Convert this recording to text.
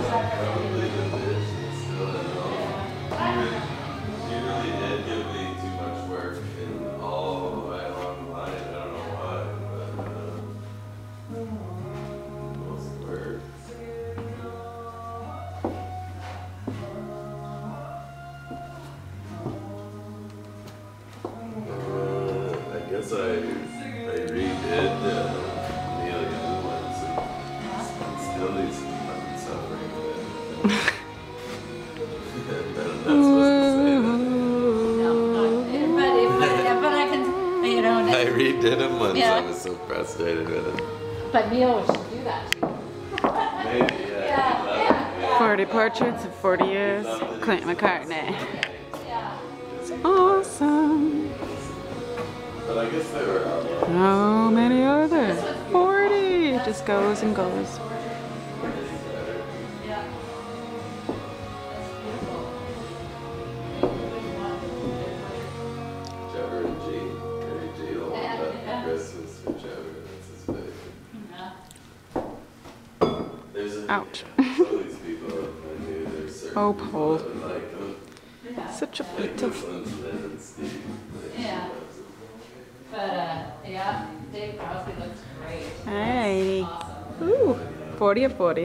guess I don't know why, but most the work. I guess I I redid uh, Neil and still these I can, you. I redid them once. Yeah. I was so frustrated with it. but Neil should do that to. Maybe, yeah. Yeah, yeah, 40 portraits in 40 years. Clint McCartney. It's awesome. But I guess they were out there. How many are there? 40. It just goes and goes. certain Oh, people Paul. that would like them. Such a Like bit this of. one's Liz and Steve. Like, she Yeah. But, uh, yeah, Dave Crosby looks great. Alrighty. Awesome. Ooh, 40 of 40.